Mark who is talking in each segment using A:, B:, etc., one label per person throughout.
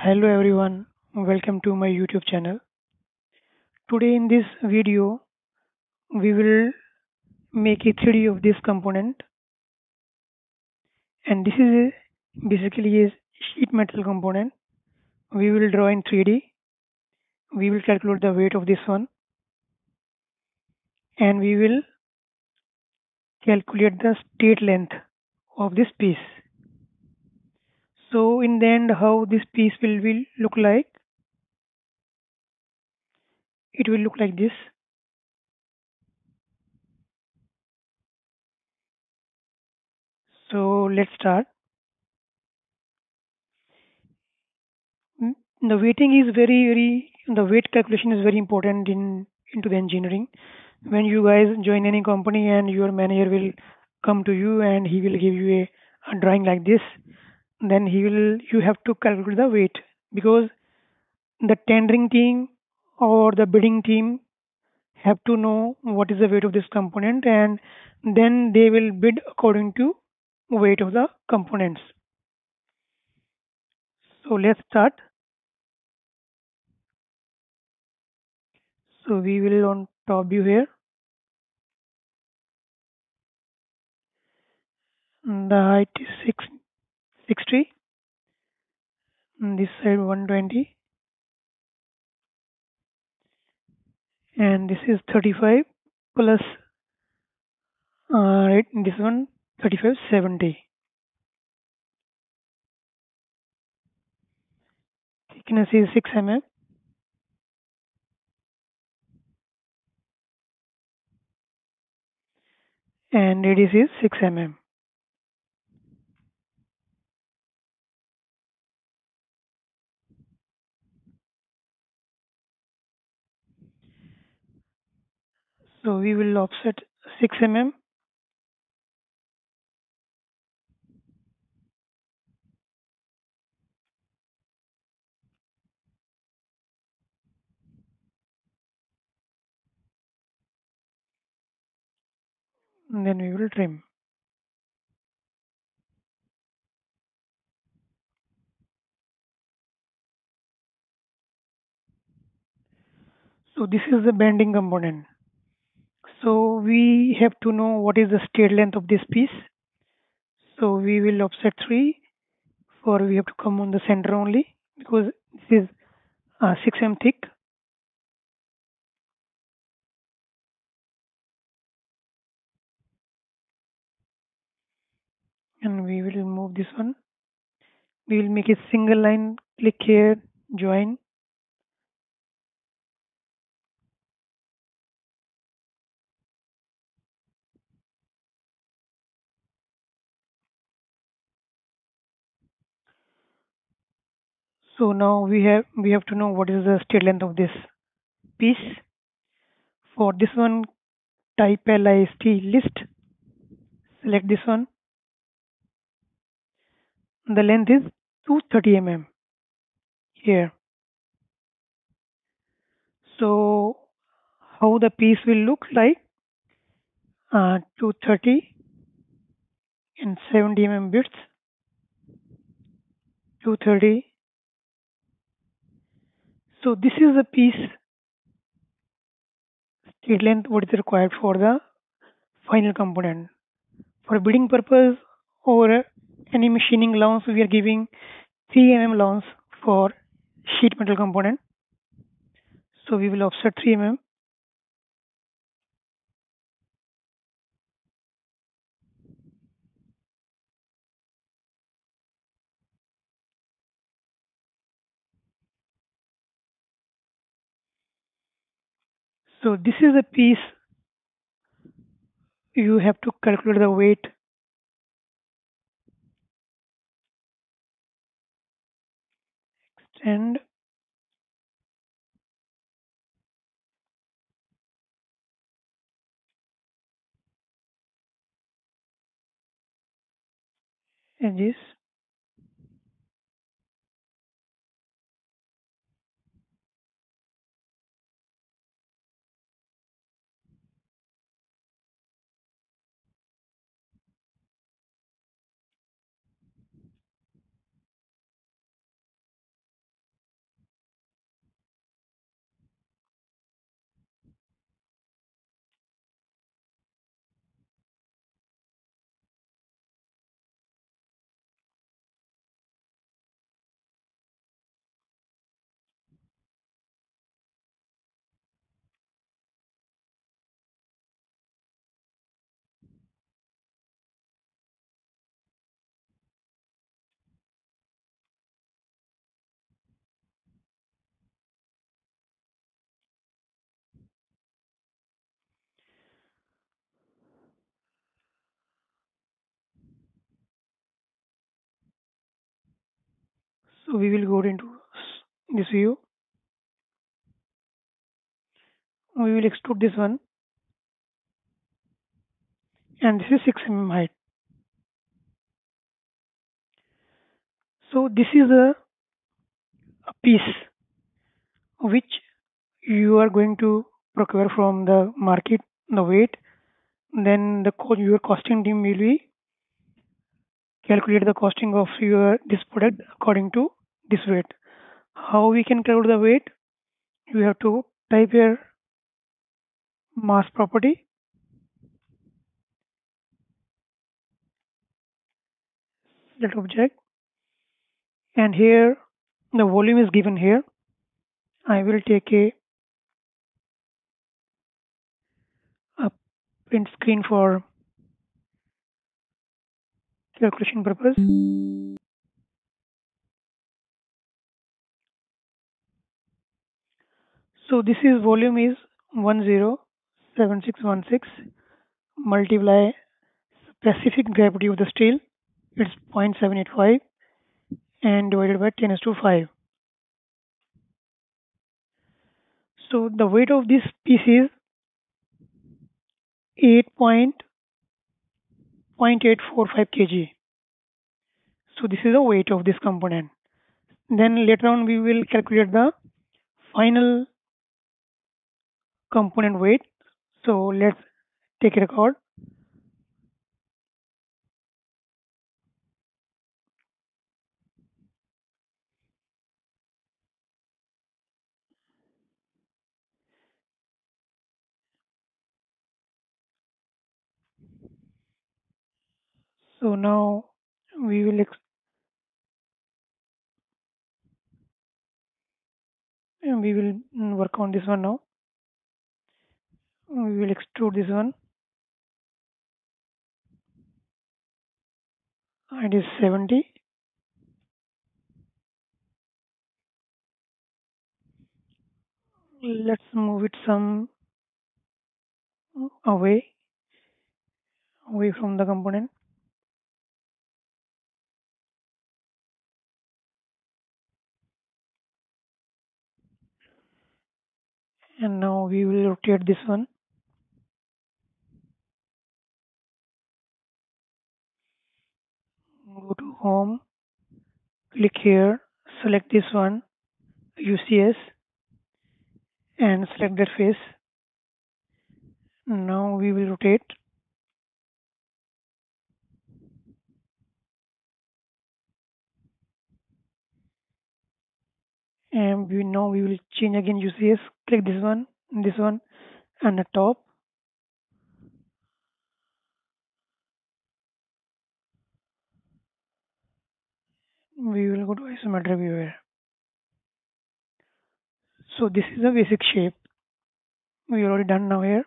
A: Hello everyone, welcome to my YouTube channel. Today in this video, we will make a 3D of this component and this is a, basically a sheet metal component. We will draw in 3D. We will calculate the weight of this one and we will calculate the straight length of this piece. So in the end how this piece will, will look like? It will look like this. So let's start. Mm, the weighting is very very the weight calculation is very important in into the engineering. When you guys join any company and your manager will come to you and he will give you a, a drawing like this then he will you have to calculate the weight because the tendering team or the bidding team have to know what is the weight of this component and then they will bid according to weight of the components. So let's start. So we will on top view here. The height is 6 60 and this side 120 and this is 35 plus uh, right this one 35 70 thickness is 6 mm and radius is 6 mm so we will offset 6 mm and then we will trim. So this is the bending component so we have to know what is the straight length of this piece. So we will offset 3 for we have to come on the center only because this is uh, 6 m thick. And we will move this one. We will make a single line click here join so now we have we have to know what is the straight length of this piece. For this one type list list. Select this one. The length is 230 mm here. So how the piece will look like? Uh, 230 and 70 mm bits. 230 so this is the piece straight length what is required for the final component. For bidding purpose or any machining allowance we are giving 3 mm allowance for sheet metal component. So we will offset 3 mm so this is a piece you have to calculate the weight. Extend. Edges So we will go into this view. We will extrude this one and this is 6 mm height. So this is a, a piece which you are going to procure from the market, the weight. Then the co- your costing team will be calculate the costing of your this product according to this weight. How we can calculate the weight? You have to type here mass property that object and here the volume is given here I will take a, a print screen for calculation purpose so this is volume is 107616 multiply specific gravity of the steel it's 0.785 and divided by 10 is to 5 So the weight of this piece is 8.845 kg. So this is the weight of this component. Then later on we will calculate the final component weight. So let's take a record. So now we will we will work on this one now. Oh, we will extrude this one. It is 70. Let's move it some away away from the component. And now we will rotate this one. Go to home. Click here. Select this one. UCS and select that face. Now we will rotate. And we now we will change again UCS. Click this one, this one, and the top. We will go to isometric view here. So this is the basic shape. We already done now here.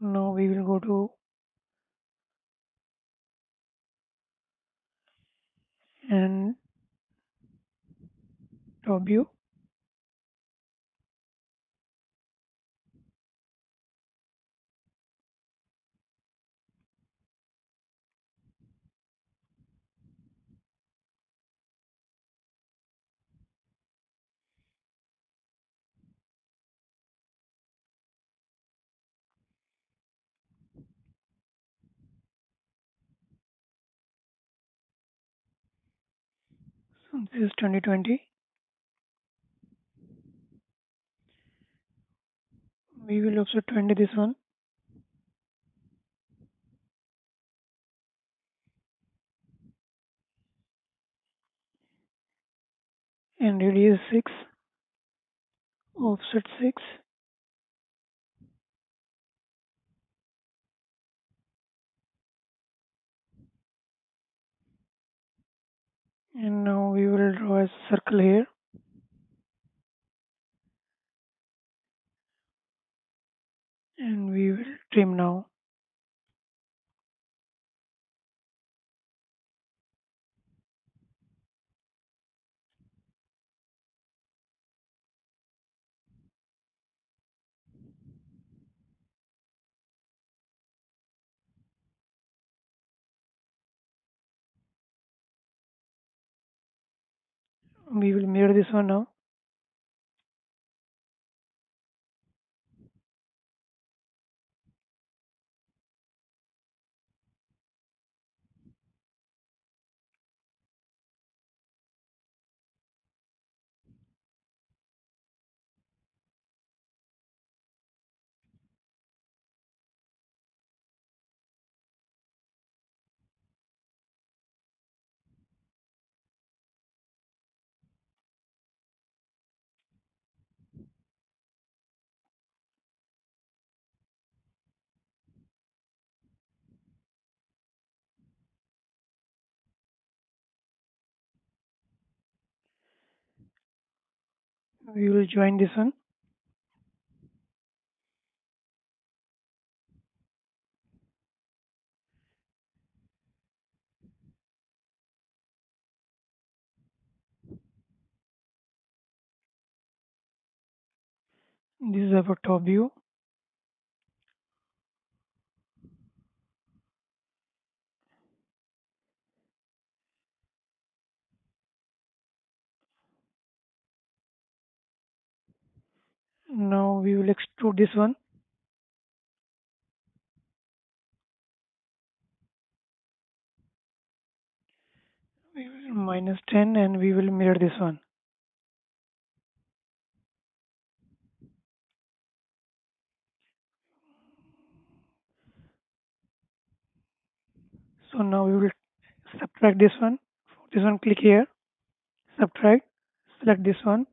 A: Now we will go to and So this is 2020. We will also 20 this one. And radius 6. Offset 6. And now we will draw a circle here. And we will trim now. We will mirror this one now. We will join this one. This is our top view. Now we will extrude this one. We will minus 10 and we will mirror this one. So now we will subtract this one. This one, click here, subtract, select this one.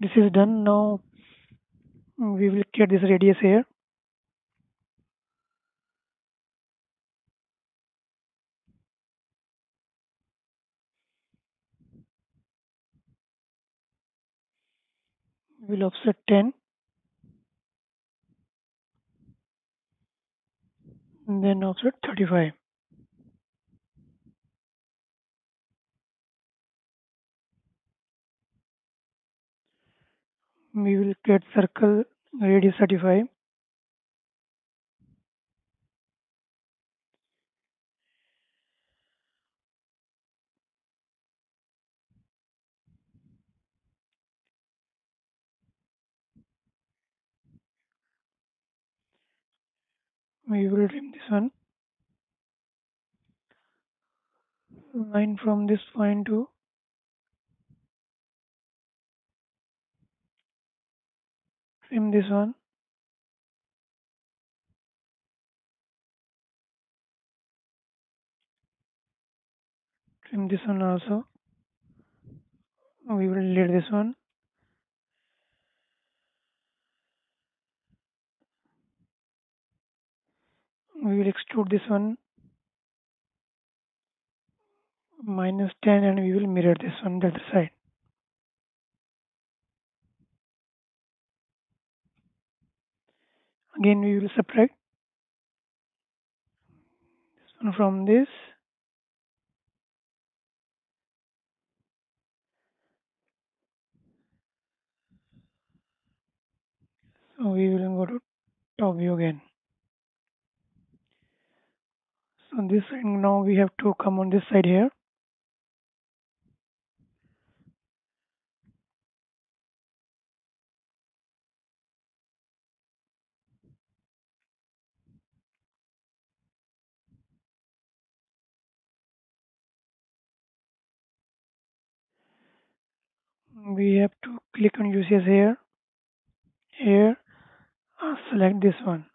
A: This is done. Now we will get this radius here. We will offset 10. And then offset 35. We will get circle radius 35. We will trim this one. Line from this point to trim this one. Trim this one also. We will delete this one. We will extrude this one minus 10 and we will mirror this one the other side. Again we will subtract this one from this. So we will go to top view again. So this side now we have to come on this side here. We have to click on UCS here. Here uh, select this one